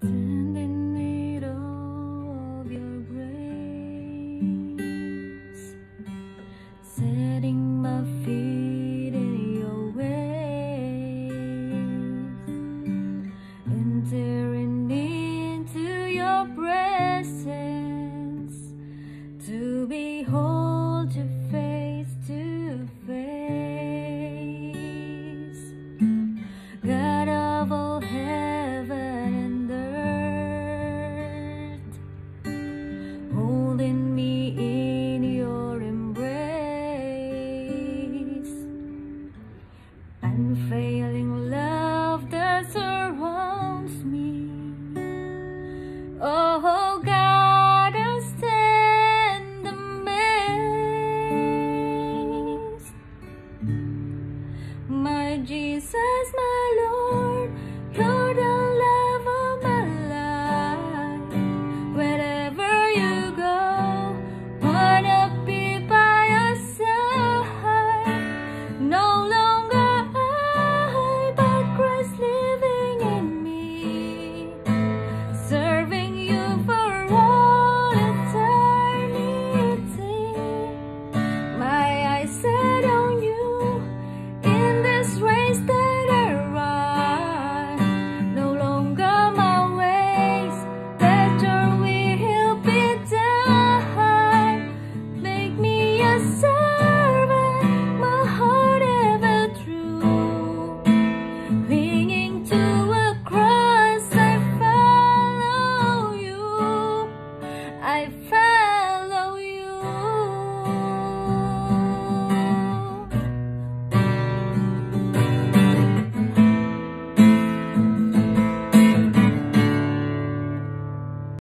Stand in of your grace, setting my feet in your entering into your presence. unfailing